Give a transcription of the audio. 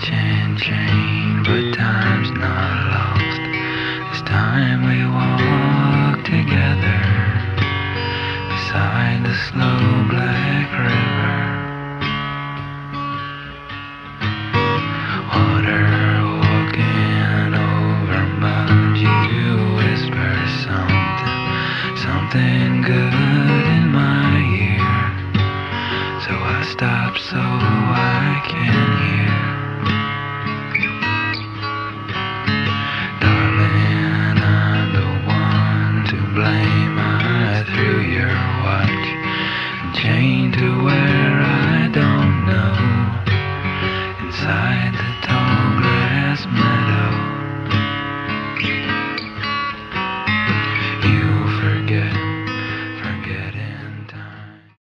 chain, but time's not lost. This time we walk together beside the slow black river. Water walking over mud, you whisper something, something good in my ear. So I stop so I to blame. I threw your watch chained to where I don't know. Inside